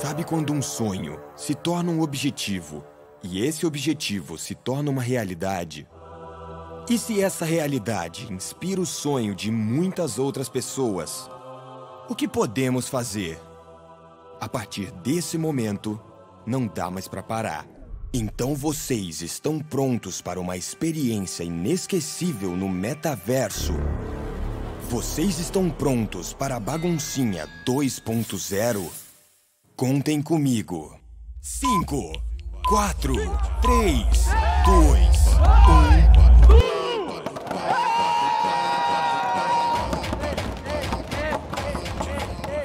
Sabe quando um sonho se torna um objetivo e esse objetivo se torna uma realidade? E se essa realidade inspira o sonho de muitas outras pessoas? O que podemos fazer? A partir desse momento, não dá mais para parar. Então vocês estão prontos para uma experiência inesquecível no metaverso? Vocês estão prontos para a baguncinha 2.0? Contem comigo. 5, 4, 3, 2,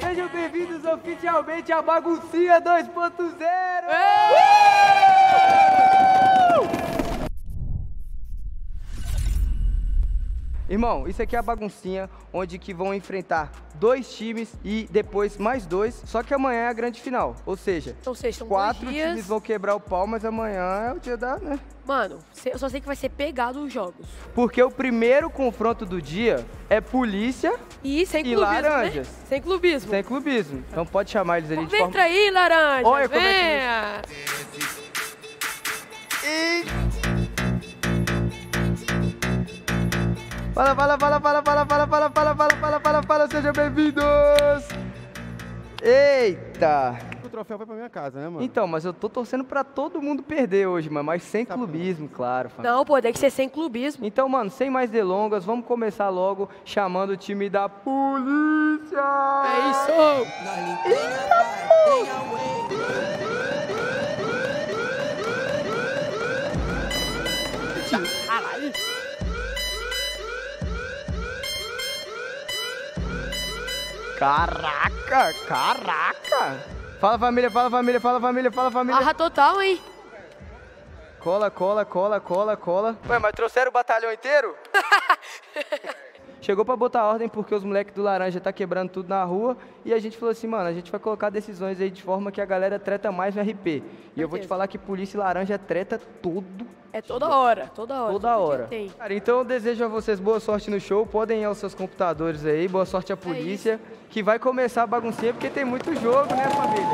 1. Sejam bem-vindos oficialmente à Baguncinha 2.0! Irmão, isso aqui é a baguncinha, onde que vão enfrentar dois times e depois mais dois, só que amanhã é a grande final. Ou seja, Ou seja, são quatro dias. times vão quebrar o pau, mas amanhã é o dia da, né? Mano, eu só sei que vai ser pegado os jogos. Porque o primeiro confronto do dia é polícia E sem E clubismo, laranjas. né? Sem clubismo. sem clubismo. Então pode chamar eles ali de forma... Entra aí, laranja. Olha como é que- venha. Fala, fala, fala, fala, fala, fala, fala, fala, fala, fala, fala, fala, sejam bem-vindos! Eita! O troféu vai pra minha casa, né, mano? Então, mas eu tô torcendo pra todo mundo perder hoje, mano, mas sem clubismo, claro. família. Não, pô, tem que ser sem clubismo. Então, mano, sem mais delongas, vamos começar logo chamando o time da polícia! É isso. Caraca, caraca! Fala família, fala família, fala família, fala família. Arra total, hein? Cola, cola, cola, cola, cola. Ué, mas trouxeram o batalhão inteiro? Chegou pra botar ordem porque os moleques do laranja tá quebrando tudo na rua e a gente falou assim, mano, a gente vai colocar decisões aí de forma que a galera treta mais no RP. E eu vou te falar que polícia e laranja treta todo, É toda hora, toda hora. toda hora. Cara, então eu desejo a vocês boa sorte no show, podem ir aos seus computadores aí, boa sorte à polícia, que vai começar a baguncinha porque tem muito jogo, né, família?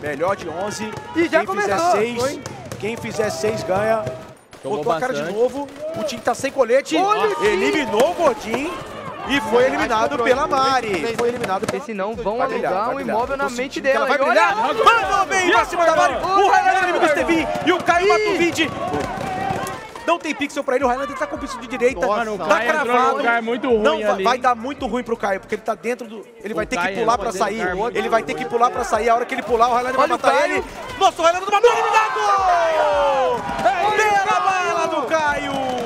Melhor de 11. E já quem começou, fizer 6, foi? quem fizer 6 ganha. Tomou Botou a cara de bastante. novo. O time tá sem colete. Olha o time. Eliminou o Gordinho. E foi eliminado pela Mari. Foi eliminado Porque pela senão vão Vai brilhar, alugar um imóvel na mente dela. Ela vai brilhar. Mandou bem pra cima da Mari. O Highlander inimigo do Estevin. E o Caio mata o 20. Não tem pixel pra ele. O Highlander tá com o pixel de direita. Mano, o tá Caio cravado. lugar muito ruim Não, vai, ali. vai dar muito ruim pro Caio, porque ele tá dentro do. Ele vai ter que pular pra sair. Ele vai ter que pular pra sair. A hora que ele pular, o Highlander vai Olha o matar ele. Nossa, o Highlander matou eliminado! Bela bala do Caio!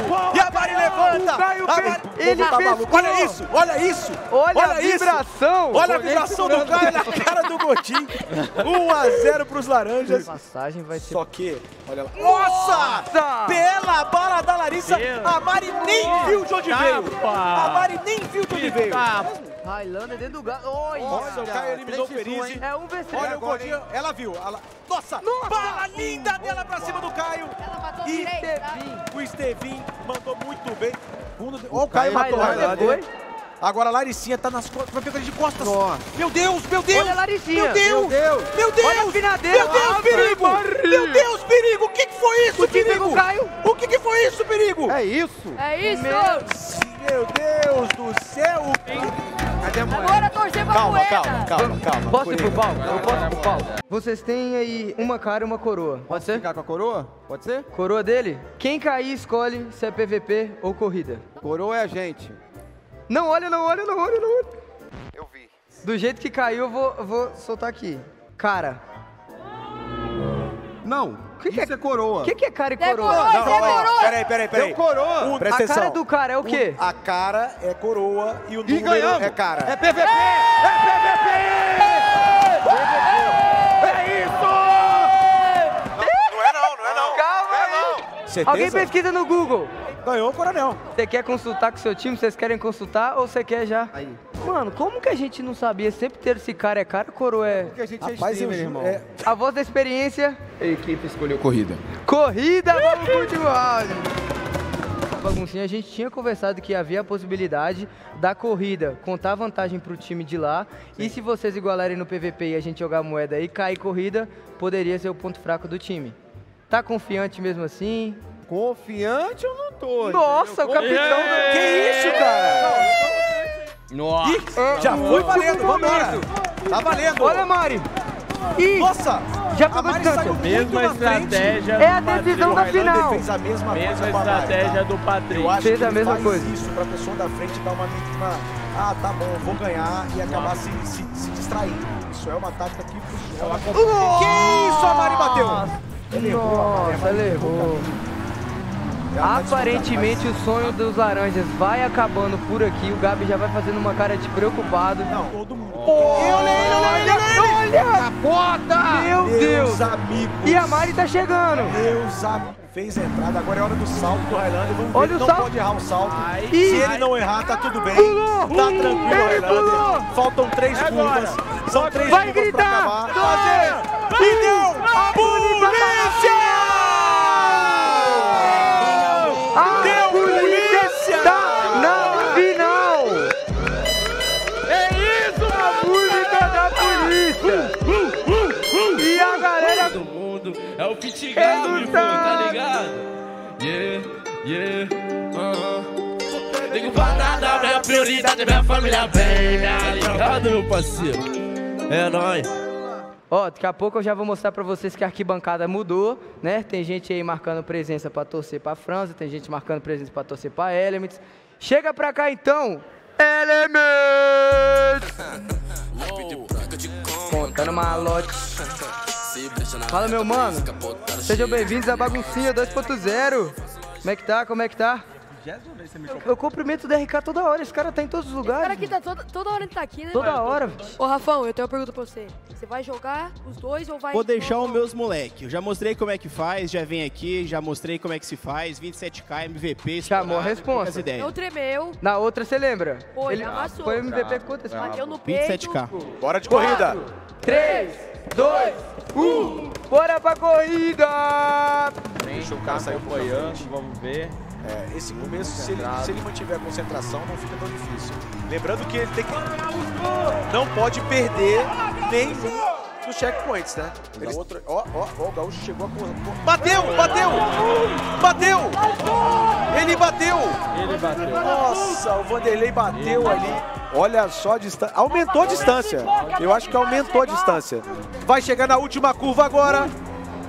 A levanta! A fez- Mari- ele Tá maluco. Olha isso, olha isso! Olha, a isso. vibração! Olha a vibração do Caio na cara do Gotinho. 1 a 0 pros laranjas. Passagem vai ser... Só que, olha lá. Nossa! Nossa! Bela bala da Larissa! Deus. A Mari nem viu de onde veio! A Mari nem viu de onde veio! Tá, Highlander dentro do gato. Olha! Nossa, o Caio eliminou o Perizzi. É um vs Olha o Gordinho, ela viu. ela- Nossa, bala linda dela pra cima do Caio. E o Estevin mandou muito bem. De- Ó, o Caio matou o foi. Agora a Laricinha tá nas costas, vai pegar ele de costas. Meu Deus, meu Deus. Olha a Laricinha. Meu Deus. Meu Deus. Meu Deus. Olha a finadeira. Meu Deus, Ave perigo. Meu Deus, perigo. O que que foi isso, O perigo? o Caio. O que que foi isso, perigo? É isso? É isso. Meu Deus do céu. Cadê a moeda? Agora torcer pra Calma, moeda. calma, calma, calma. Posso ir pro palco? Eu posso ir pro palco. Vocês têm aí uma cara e uma coroa. Pode ser? Ficar com a coroa? Pode ser? Coroa dele? Quem cair escolhe se é PVP ou corrida. Coroa é a gente. Não olha, não olha, não olha, não olha. Eu vi. Do jeito que caiu, eu vou, eu vou soltar aqui. Cara. Não, Que que isso é coroa. O que, que é cara e É coroa? Não, é ó, coroa. Peraí, peraí, peraí. Deu coroa. O- A cara do cara é o quê? A cara é coroa e o E número ganhamos. é cara. É PVP! É PVP! É isso! Não é não, não é não. Calma aí. Certeza? Alguém pesquisa no Google. Ganhou o coronel. Você quer consultar com seu time? Vocês querem consultar ou você quer já? Aí. Mano, como que a gente não sabia sempre ter esse cara é cara, coroa é... Porque a gente é Rapaz, eu streamer, irmão. é, A voz da experiência, A equipe escolheu corrida. corrida, vamos round. baguncinha, a gente tinha conversado que havia a possibilidade da corrida contar vantagem pro time de lá. E se vocês igualarem no PVP e a gente jogar moeda e cair corrida, poderia ser o ponto fraco do time. Tá confiante mesmo assim? Confiante eu não tô. Nossa, o capitão do... Que isso, cara? Nossa. Ih, já foi valendo, vambora. Tá valendo. Olha, Mari! Ih, Nossa! já A Mari saiu muito Mesma na frente. estratégia É a decisão da final. fez a mesma, Mesma Mari, estratégia tá? do Patrick. Eu acho Fez que a ele mesma faz coisa. isso pra pessoa da frente dar uma mínima... Ah, tá bom, vou ganhar e acabar se, se, se distraindo. Isso é uma tática que funciona. Que isso, a Mari bateu! Ele errou, a Mari, a Nossa, Mari ele errou. Aparentemente o sonho dos laranjas vai acabando por aqui. O Gabi já vai fazendo uma cara de preocupado. Não, todo mundo. Olha, olha! Capota! Meu Deus! Meus amigos. E a Mari tá chegando. Meus amigos. Fez a entrada, agora é hora do salto do Highlander. Vamos ver, Olha ele o não salto. pode errar o salto. Ih. Se ele não errar, tá tudo bem. Pulou. Tá tranquilo, Ele. Highlander. Faltam três curvas. São três Vai curvas pra gritar. acabar. Dois. E deu a polícia! Yeah, uh Ligo pra nada, minha prioridade, minha família bem, tá ligado, meu parceiro? É nóis. Ó, daqui a pouco eu já vou mostrar pra vocês que a arquibancada mudou, né? Tem gente aí marcando presença pra torcer pra França, tem gente marcando presença pra torcer pra Elements. Chega pra cá então, Elements! Contando malote. Fala, meu mano. Sejam bem-vindos à Baguncinha 2.0. Como é que tá? Como é que tá? Eu cumprimento o DRK toda hora, esse cara tá em todos os O cara lugares. aqui tá toda, toda hora ele tá aqui, né? Toda hora. Ô, Rafão, eu tenho uma pergunta pra você. Você vai jogar os dois ou vai... Vou deixar os meus moleque. Eu já mostrei como é que faz, já vem aqui, já mostrei como é que se faz. 27k, MVP. Chamou a poucas ideias. Não tremeu, Na outra, você lembra? Foi, ele amassou. Foi MVP quantas? bateu no peito. 27k. Bora de corrida. 3, 2, 1, bora pra corrida! Deixa o cara sair Apoiando, vamos ver. É, esse começo, se ele, se ele mantiver a concentração, não fica tão difícil. Lembrando que ele tem que. Não pode perder nenhum dos checkpoints, né? Ele... Outro... Ó, ó, ó, o Gaúcho chegou a. Bateu! Bateu! Bateu! Ele bateu! Ele bateu. Nossa, o Vanderlei bateu ali. Olha só a distância. Aumentou a distância. Eu acho que aumentou a distância. Vai chegar na última curva agora.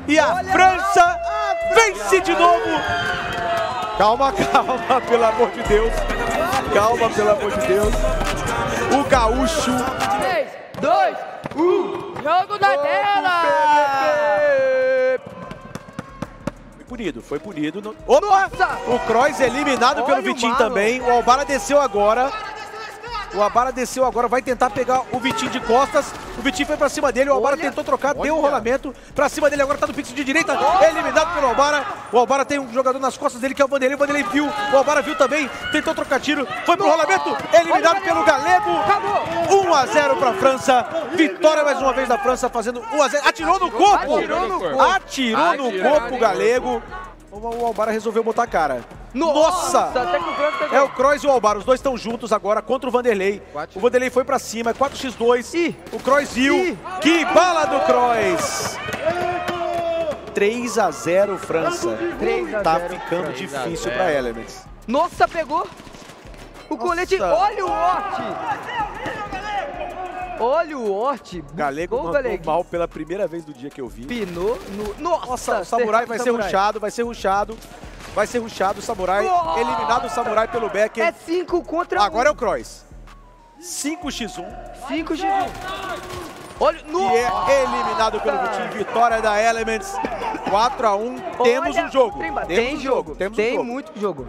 E a França vence de novo. Calma, calma, pelo amor de Deus. Calma, pelo amor de Deus. O gaúcho. 3, 2, 1. Jogo da tela! Foi punido, foi punido. No- Opa! O Kroos eliminado pelo Olha o Vitinho também. O Albara desceu agora. O Albara desceu agora, vai tentar pegar o Vitinho de costas. O Vitinho foi pra cima dele, o Albara Olha, tentou trocar, deu o olha. rolamento pra cima dele. Agora tá no fixo de direita, eliminado pelo Albara. O Albara tem um jogador nas costas dele que é o Vanderlei. O Vanderlei viu, o Albara viu também, tentou trocar tiro, foi pro rolamento, eliminado pelo Galego. 1 a 0 pra França. Vitória mais uma vez da França, fazendo 1 a 0. Atirou no corpo! Atirou no corpo. Atirou no corpo o Galego. O Albara resolveu botar a cara. Nossa! Que o. É o Kroos e o Albara, os dois estão juntos agora contra o Vanderlei. O Vanderlei foi pra cima, é 4x2. Ih. O Kroos viu. Ih. Que bala do Kroos! 3 a 0 França. 3 a Tá 0 ficando França. difícil pra Elements. Nossa, pegou! O colete. Olha o Hort! Olha o Hort! Galego mandou Galego. mal pela primeira vez do dia que eu vi. Pinou no. Nossa, Nossa, o Samurai vai ser ruxado, vai ser ruxado. Vai ser ruxado o Samurai. Nossa. Eliminado o Samurai pelo Becker. É 5 contra Agora é o Kroos. 5x1 5 x 1. Olha, e nossa! é eliminado pelo Vitinho. Vitória da Elements. 4x1. Temos um jogo. Tem, Temos tem um jogo. Temos tem um jogo. muito jogo.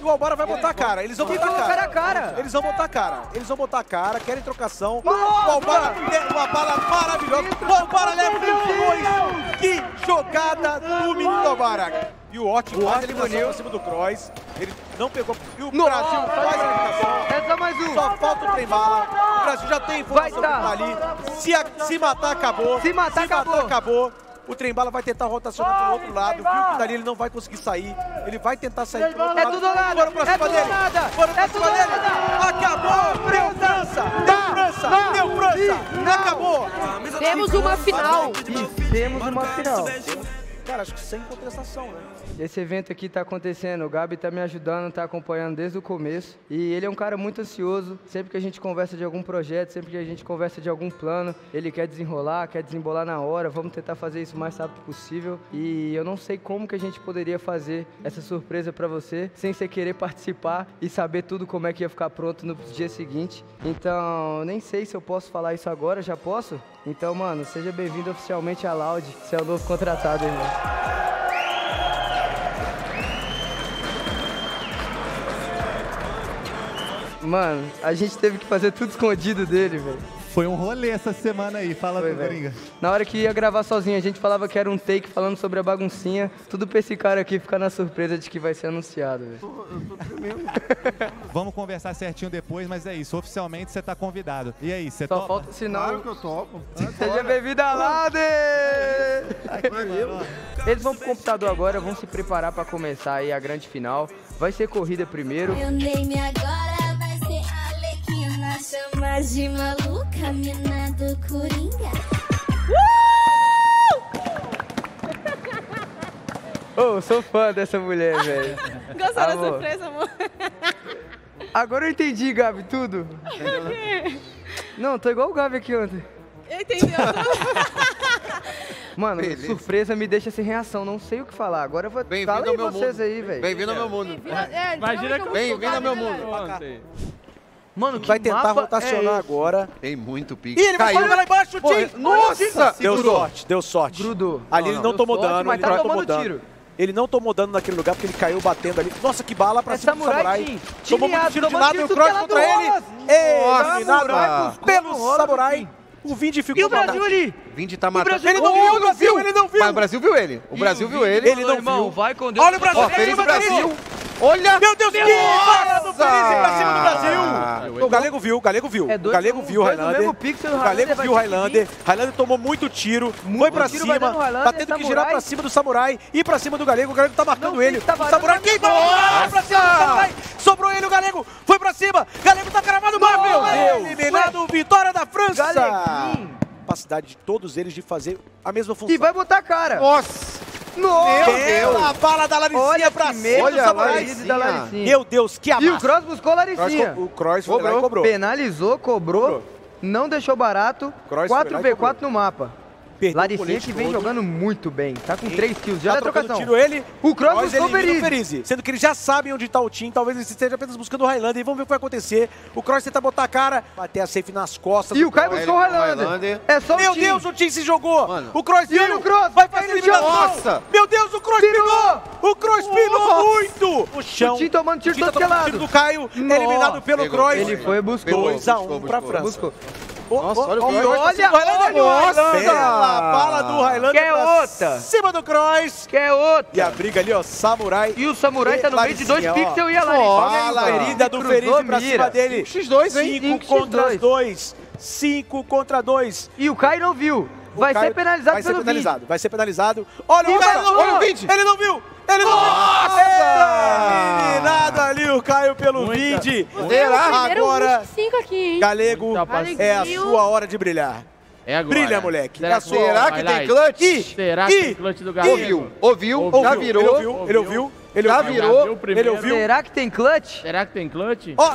E o Albara vai botar a cara. Eles vão E botar cara. cara. Eles vão botar cara. Eles vão botar cara. Querem trocação. Nossa! O Albara leva uma bala maravilhosa. O Albara leva o dois. Que jogada do menino Albara. E o a Ort eliminação puniu. pra cima do Kroos. Ele não pegou. E o Nossa! Brasil faz a eliminação. Essa mais um. Só falta o trem bala. O Brasil já tem informação Vai que tá ali. Se, a- se matar, acabou. Se matar, acabou. acabou. O Trembala vai tentar rotacionar pelo outro lado. Viu que dali ele não vai conseguir sair. Ele vai tentar sair pelo outro É lado. tudo ou nada, Foram pra é cima dele. nada, Foram pra é cima dele. nada. Acabou. Deu França. Deu França. Deu França. Acabou. Temos uma final. Temos uma final. Cara, acho que sem contestação, né? Esse evento aqui tá acontecendo, o Gabi tá me ajudando, tá acompanhando desde o começo. E ele é um cara muito ansioso. Sempre que a gente conversa de algum projeto, sempre que a gente conversa de algum plano, ele quer desenrolar, quer desembolar na hora. Vamos tentar fazer isso o mais rápido possível. E eu não sei como que a gente poderia fazer essa surpresa pra você sem você querer participar e saber tudo como é que ia ficar pronto no dia seguinte. Então, nem sei se eu posso falar isso agora, já posso? Então, mano, seja bem-vindo oficialmente à Loud. Você é o novo contratado, irmão. Mano, a gente teve que fazer tudo escondido dele, velho. Foi um rolê essa semana aí, fala Foi. Coringa. Na hora que ia gravar sozinho, a gente falava que era um take falando sobre a baguncinha. Tudo pra esse cara aqui ficar na surpresa de que vai ser anunciado, velho. Vamos conversar certinho depois, mas é isso. Oficialmente você tá convidado. E aí, você Só topa? falta o sinal. Claro que eu topo. Seja bem-vindo à Laude! Eles vão pro computador agora, vão se preparar pra começar aí a grande final. Vai ser corrida primeiro. Meu name agora Alequina, chama de maluca, mina do Coringa. Ô, eu sou fã dessa mulher, velho. Gostou da surpresa, amor? Agora eu entendi, Gabi, tudo. Não, tô igual o Gabi aqui ontem. Entendeu? Mano, surpresa me deixa sem reação, não sei o que falar. Agora eu vou. Bem-vindo Fala ao aí meu vocês mundo. aí, velho. Bem-vindo ao meu mundo. É, Imagina literalmente que eu Bem-vindo ao meu mundo. Mano, que Vai tentar rotacionar é agora. Tem muito pique. Ih, ele vai Caiu. jogar lá embaixo, Porra, Tim! Nossa! Deu Segurou. sorte, deu sorte. Grudou. Ali ele não Deu tomou sorte, dano, mas ele tá não tomando tomou dano. tiro. Ele não tomou dano naquele lugar porque ele caiu batendo ali. Nossa, que bala pra É cima do samurai, samurai. Tim. Tomou muito tiro de lado e o cross contra lado ele. eliminado pelo samurai. O Vindi ficou E o Brasil ali? Vindi tá matando. Ele não viu, não viu, ele não viu. Mas o Brasil viu ele. O Brasil viu ele. Ele não viu. vai com Deus. Olha o Brasil, ele dele. Brasil. Olha! Meu Deus, que bala do Feliz pra cima do Brasil. O Galego viu, o Galego viu. É o dois Galego pra um, viu o Highlander. pixel, O o Galego viu o Highlander. Highlander tomou muito tiro. Foi pra tiro cima. Tá tendo que girar pra cima do Samurai. Ir pra cima do Galego. O Galego tá marcando Não ele. tá o Samurai Vai pra cima do Samurai. Sobrou ele, o Galego. Foi pra cima. Galego tá cravado. Mas, meu Deus. Eliminado. Vitória da França. Galeguinho. Capacidade de todos eles de fazer a mesma função. E vai botar a cara. Nossa! Nossa! Bela bala da Laricinha Olha pra cima Olha do a Samurai. Laricinha. da Laricinha. Meu Deus, que E o amassa. Cross buscou a Laricinha. O Cross e cobrou. Penalizou, cobrou, Cobrou. não deixou barato. Cross foi lá e 4v4 no mapa. Perdeu o colete que vem todo. jogando muito bem. Tá com Sim. 3 kills. Tá Já é trocando trocação. tiro ele. O Cross o o Perizzi. Perizzi. Sendo que eles já sabem onde tá o Tim. Talvez eles estejam apenas buscando o Highlander. E vamos ver o que vai acontecer. O Cross tenta botar a cara. Bater a safe nas costas. E do o Caio buscou o Highlander. Highlander. É só Meu o. Deus, o Tim se jogou. Mano. O Cross E olha o Cross, Vai fazer eliminação. Nossa. Meu Deus, o Cross Pinou. O Cross pinou muito. O chão. O Tim tomando tiro O todo tá tomando que tiro lado. do Caio. Eliminado pelo. Cross. Ele foi e buscou. 2x1 buscou, pra. França. Buscou. Nossa, olha o Cross. Olha, Olha, olha, Bela bala do Highlander Quer pra outra? cima do Cross. Quer outra. E a briga ali, ó, Samurai. E o Samurai tá no meio de dois pixels e a Bala Laricinha. linda do Cruzou, Feliz pra cima dele. X2, hein? 5 Cinco contra X2. 2. 5 contra 2. E o Caio não viu. Vai Caio ser penalizado vai ser pelo penalizado, vai ser penalizado. Olha E o não olha o viu. Vindi. Ele não viu. Ele não Nossa! viu. Eliminado ali o Caio pelo? Primeiro Agora, 25 aqui, hein? Galego, é a sua hora de brilhar. É agora. Brilha, moleque. Será É sua Será que tem clutch? Ih, Será que tem clutch do Galego? Ouviu, ouviu, Ouviu. já Ele virou. ouviu, ele ouviu. Ele Já ouviu. virou. Ele ouviu. Será que tem clutch? Será que tem clutch? Ó,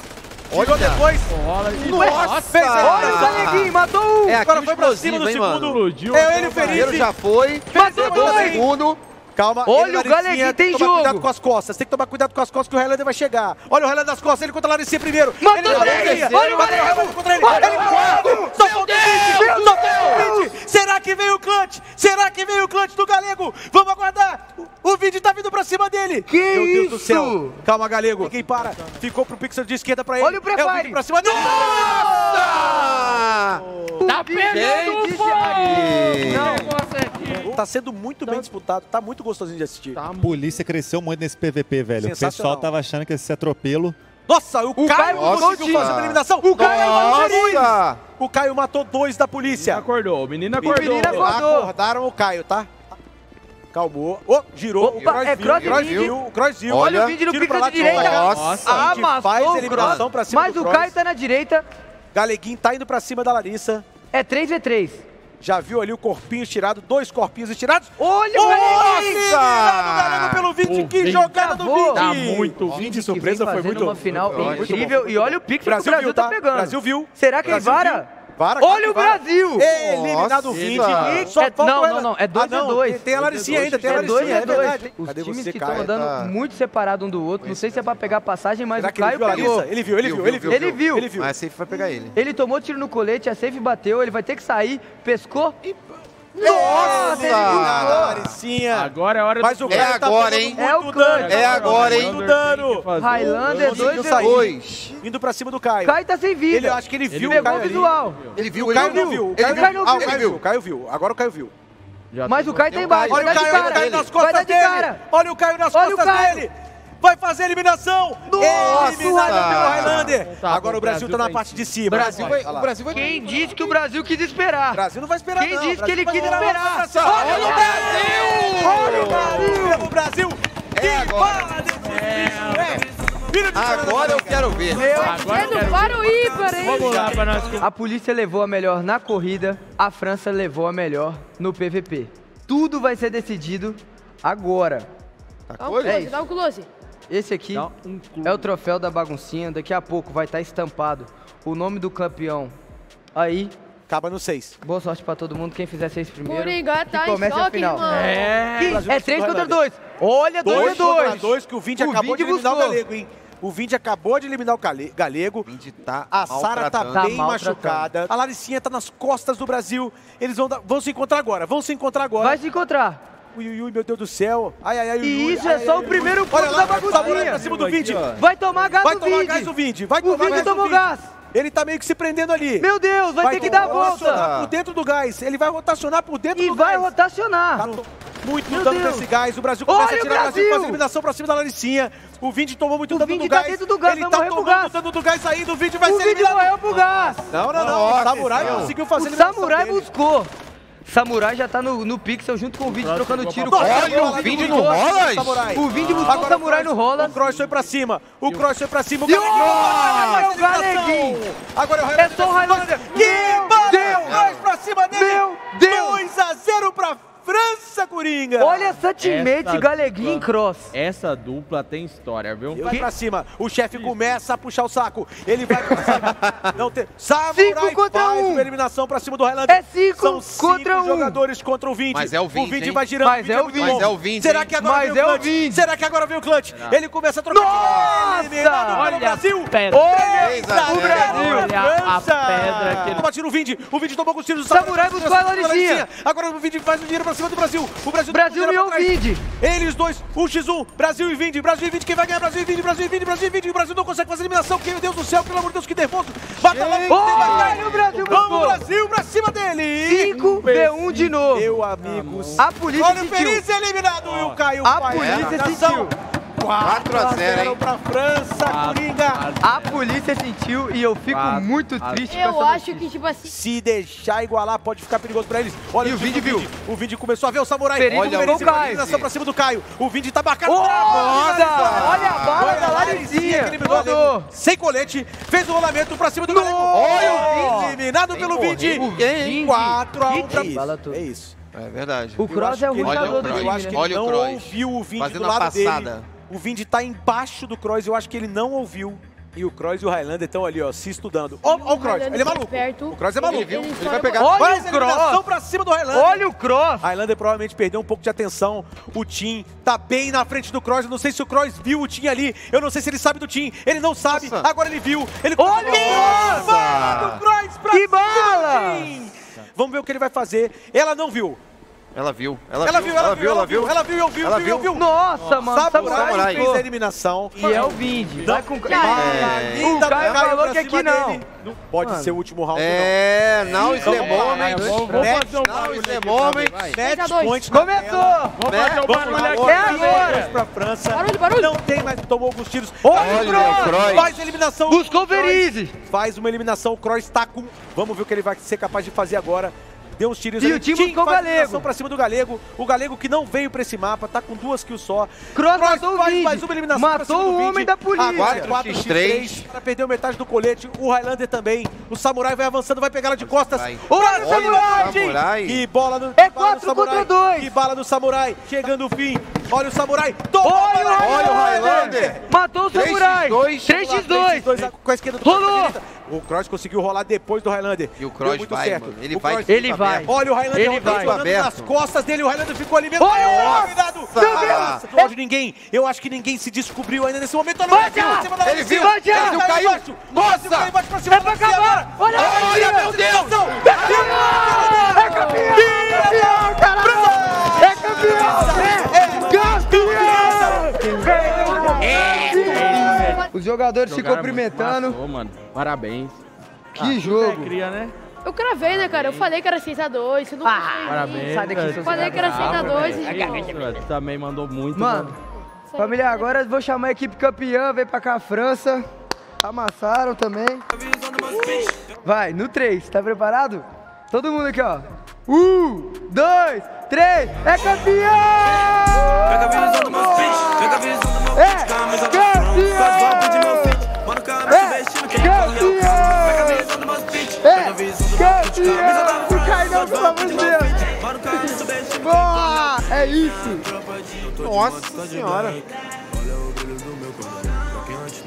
tirou depois. Rola. Nossa! Fez a Olha o Galeguinho, matou um. É Agora foi pra cima do segundo. Explodiu. É ele, O primeiro Feliz. já foi, Matou o dois. segundo. Calma, Olha o Galeguinho, tem tomar jogo. cuidado com as costas, tem que tomar cuidado com as costas que o Highlander vai chegar. Olha o Highlander nas costas, ele contra a Laricinha primeiro. Matou ele três. Olha o contra ele. Olha ele. Só faltou o Vinte, só faltou. Será que veio o clutch? Será que veio o clutch do Galego? Vamos aguardar. O o Vinte vindo pra cima dele. Que Meu Deus do isso? céu. Calma, Galego. Quem para? Ficou pro pixel de esquerda pra ele. Olha o prefire. É o pra cima. Nossa! Tá pegando Gente, fogo! Thiago. Não. Tá sendo muito bem disputado. Tá muito gostosinho de assistir. A polícia cresceu muito nesse PVP, velho. O pessoal tava achando que esse atropelo. Nossa, o, O Caio, Caio conseguiu fazer uma eliminação. O Caio matou dois. O Caio matou dois da polícia. Acordou, o menino O acordou. menino acordou. Acordaram o Caio, tá? Calmou. Ô, girou. Opa, o é viu, o viu. Olha o vídeo no lá de direita. Nossa. Ah, Vini faz amassou a o eliminação pra cima Mas do o. Caio tá na direita. Galeguinho tá indo pra cima da Larissa. É 3v3. Já viu ali o corpinho estirado, dois corpinhos estirados. Olha o Galego pelo 20, que Vini jogada do travou. 20. Tá muito. Que surpresa foi muito uma final incrível. bom. E olha o pixel que o Brasil tá tá? pegando. Brasil viu. Será que ele Brasil Vara, Olha o. Brasil! Eliminado o Nossa. 20. E- Só é- não, não, não, é dois ah, a não, dois. Tem, tem a Laricinha ainda, tem a É Laricinha, dois a é dois. verdade. Os Cadê times que estão andando Tá. muito separados um do outro. Não sei se é pra pegar passagem, mas Será o ele Caio pegou. Ele viu, ele viu, ele viu. Ele viu. Ele viu. Mas a Safe vai pegar ele. Ele tomou tiro no colete, a safe bateu, ele vai ter que sair, pescou e... Nossa, Nossa! Laricinha. Agora é hora Mas o É Caio tá agora, hein? É o dano. É agora, hein? Muito dano. Highlander, Conseguiu dois sair. Dois. Indo pra cima do Caio. Caio tá sem vida. Ele, eu acho que ele viu o pegou Caio o ali. visual. Ele viu, O ele Caio não viu. O Ele Caio viu. Caio não Ah, o viu. Caio viu. O Caio viu. Agora o Caio viu. Mas o Caio tá Tem o embaixo, Olha o Caio, o cara. Nas costas dele. cara. Olha o Caio nas o costas dele. Vai fazer a eliminação. Nossa. Eliminado pelo Highlander. Tá, Agora o Brasil tá na parte de cima. Brasil vai, o Brasil vai... Quem disse que o Brasil quis esperar? O Brasil não vai esperar, Quem não. disse O que ele Brasil quis esperar? Olha o Brasil! Olha o Brasil! Pelo Brasil! Que agora. bala desse bicho, é! De Agora eu quero ver. Agora É no para o ímpar, hein? Vamos lá pra nós. A polícia levou a melhor na corrida, a França levou a melhor no PVP. Tudo vai ser decidido agora. Dá um É close, dá um close. Esse aqui um é o troféu da baguncinha. Daqui a pouco vai estar estampado o nome do campeão. Aí, Acaba no 6. boa sorte pra todo mundo. Quem fizer seis primeiro, Coringa que tá em a choque, final. irmão. É. É 3 contra 2. Olha, 2 2 a 2. contra 2 que o Vindi O acabou de Vindi eliminar o buscou. Galego, hein? O Vindi acabou de eliminar o Gale- Galego. Tá A Sara tá. Tá bem maltratando. machucada. A Laricinha tá nas costas do Brasil. Eles vão, dar- vão se encontrar agora. Vão se encontrar agora. Vai se encontrar. Ui, ui, ui, meu Deus do céu. Ai, ai, ai. ui, E isso ai, é ai, só ai, o ui. primeiro Olha ponto lá, da baguncinha. pra cima do Vindi. Vai tomar gás Vai do tomar Vindi. gás o Vindi. Vai O tomar Vindi gás tomou do Vindi. gás. Ele tá meio que se prendendo ali. Meu Deus, vai, ter que dar a rotacionar volta. por dentro do gás. Ele vai rotacionar por dentro E do vai gás. rotacionar. Tá to- muito Meu dano Deus. desse gás. O Brasil começa Olha a o tirar o Brasil, Brasil. faz a eliminação pra cima da Laricinha. O Vindi tomou muito O dano Vindi do tá gás. dentro do gás, Ele vai tá tomando gás. dano do gás ainda. O Vindi vai O ser Vindi eliminado. morreu pro gás. Não, não, não. Nossa, o Samurai conseguiu fazer a O Samurai dele. Samurai já tá no, no pixel junto com o Vindi trocando tiro. Olha, o Vindi do no rolas. Samurai. O Vindi buscou o Agora Samurai no rolas. O Kroos foi pra cima. O Kroos foi pra cima. O o- Galeguinho. Olha o. Agora é o É só o Highlander. Que! Deus. Kroos pra cima dele. Meu Deus. 2 a 0 pra França, Coringa. Olha essa teammate Galeguinho cross. Essa dupla tem história, viu? Vai pra cima. O chefe começa a puxar o saco. Ele vai pra cima. Não tem. Samurai Cinco contra faz um. uma eliminação pra cima do Highlander. É cinco São cinco contra um. jogadores contra o Vindi. Mas é o Vindi, O Vindi hein? vai girando. Mas é o muito Vindi. bom. Mas é o Vindi, Será hein? que agora Mas vem é o o clutch? Vindi. Será que agora vem o clutch? Ele começa a trocar. Nossa! Eliminado pelo Olha Brasil. a pedra. O Brasil. Olha a pedra que ele- Toma tiro o Vindi. O Vindi tomou com os tiros do Samurai buscou a Laricinha. Agora o Vindi faz o dinheiro pra cima do Brasil. O Brasil, Brasil toma e o o. Vindi. Eles dois, 1x1, Brasil e Vindi, Brasil e Vindi, quem vai ganhar? Brasil e Vindi, Brasil e Vindi, Brasil e Vindi, o Brasil não consegue fazer eliminação, que meu Deus do céu, pelo amor de Deus, que nervoso. Bata lá, Olha o Brasil Vamos. Brasil, pra cima dele. 5v1 de novo. Meu amigos. A polícia Olha o sentiu. Perícia eliminado e o Caio A polícia sentiu. 4 a 0, hein? pra França, Coringa. A polícia sentiu e eu fico Quatro muito a- triste com Eu acho notícia. que, tipo assim, Se deixar igualar, pode ficar perigoso pra eles. Olha E o do viu. O Vindi começou a ver o Samurai. Perigo Olha o Caio. eliminação pra cima do Caio. O Vindi tá marcado. Nossa! Nossa! Olha a bala Foi da a. Galego. Sem colete, fez o rolamento pra cima do Galego. Olha o Vindi, eliminado pelo. Vindi. 4 a 1 Que pra. É isso. É verdade. O Cross é o Olha lutador o do time, Eu acho né? que Olha o não Kroos. ouviu o Vindi Fazendo do a lado passada. O Vindi tá embaixo do Kroos, eu acho que ele não ouviu. E o Kroos e o Highlander estão ali, ó, se estudando. Ó, ó o Kroos, ele é maluco. Perto. O Kroos é maluco. Ele, ele Ele estoura vai pegar. Olha Faz o Cross. pra cima do Highlander. Olha o cross. Highlander provavelmente perdeu um pouco de atenção. O Tim tá bem na frente do Kroos. Eu não sei se o Kroos viu o Tim ali. Eu não sei se ele sabe do Tim. Ele não sabe. Nossa. Agora ele viu. Ele Olha! Que bala do Kroos pra Que cima bala! Vamos ver o que ele vai fazer. Ela não viu. Ela viu. Ela, Ela viu, ela viu, ela viu. Ela viu, eu vi, eu Ela vi, eu viu. vi. Nossa, mano. Samurai Samurai fez a eliminação. E é o Vindi. Vai com Já É. O caiu falou que aqui não. dele. Pode Mano. ser o último round, É, não, isso é bom, É, Não, barulho isso é aqui bom, não. Três a Match point. Começou. Vamos fazer um barulho aqui É pra ver. agora. pra França. Barulho, barulho. Não tem mais, tomou alguns tiros. Olha o o. Faz a eliminação. Buscou o. Faz uma eliminação. O Kroos tá com... Vamos ver o que ele vai ser capaz de fazer agora. Deu uns tiros E ali. o time o faz Galego. pra cima do Galego. O Galego que não veio pra esse mapa, tá com duas kills só. Cross matou o faz Vindi. mais uma eliminação Matou do o homem da polícia. Agora 4x3. 4x3. Ela perdeu metade do colete. O Highlander também. O Samurai vai avançando, vai pegar ela de costas. Vai. Olha o Samurai! o Samurai. Que bola no, É que bala no 4 contra Samurai. 2. Que bala no Samurai. Chegando o fim. Olha o Samurai. Toma Olha o. Olha o Highlander. Matou o 3x2. Samurai. 3x2. 3x2 com a esquerda do Rolou. O Cross conseguiu rolar depois do Highlander. E o muito vai, certo. mano. Ele O vai de Ele vai. aberto. Olha o Highlander Ele vai. rodando Aberto. nas costas dele. O Highlander ficou ali mesmo. Olha! Olha! Cuidado. Não pode ninguém. Eu acho que ninguém se descobriu ainda nesse momento. Olha o Ele viu. Ele Ele caiu. Nossa! É pra acabar. Olha Olha, meu Deus. É campeão! É campeão, caralho! É campeão! É campeão! Os jogadores se Jogaram cumprimentando. muito massa, ô, mano. Parabéns. Que jogo! Cria, né? Eu cravei, né, cara? Eu falei que era 6x2. Você não ah, Parabéns. Sai daqui, seu Falei que era 6x2 e Isso, velho. Tu também mandou muito, Mano, família, agora eu vou chamar a equipe campeã, vem pra cá, França. Amassaram também. Vai, no 3, tá preparado? Todo mundo aqui, ó. Um, dois, três, é campeão! É campeão! É campeão! Campeão! Não cai não, pelo amor de Deus! Boa! É isso! Nossa senhora.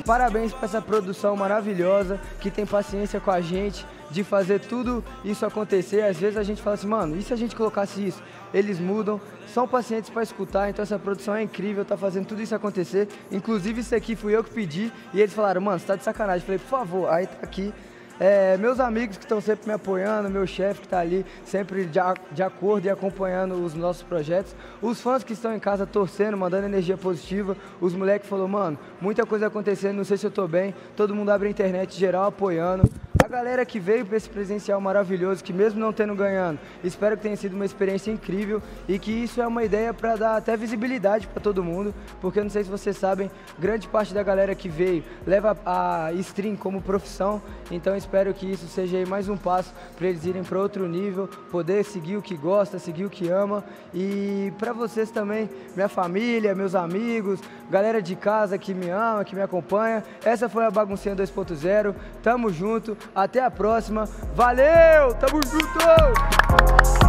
Parabéns pra essa produção maravilhosa que tem paciência com a gente de fazer tudo isso acontecer. Às vezes a gente fala assim, mano, e se a gente colocasse isso? Eles mudam, são pacientes pra escutar, então essa produção é incrível, tá fazendo tudo isso acontecer. Inclusive isso aqui fui eu que pedi e eles falaram, mano, você tá de sacanagem. Eu falei, por favor, aí tá aqui. É, meus amigos que estão sempre me apoiando, meu chefe que está ali sempre de, a- de acordo e acompanhando os nossos projetos, os fãs que estão em casa torcendo, mandando energia positiva, os moleques falaram, mano, muita coisa acontecendo, não sei se eu tô bem, todo mundo abre a internet, geral apoiando. A galera que veio para esse presencial maravilhoso, que mesmo não tendo ganhando, espero que tenha sido uma experiência incrível e que isso é uma ideia para dar até visibilidade para todo mundo, porque eu não sei se vocês sabem, grande parte da galera que veio leva a stream como profissão, então espero que isso seja mais um passo para eles irem para outro nível, poder seguir o que gosta, seguir o que ama e para vocês também, minha família, meus amigos, galera de casa que me ama, que me acompanha. Essa foi a Baguncinha 2.0. Tamo junto, até a próxima. Valeu, tamo junto!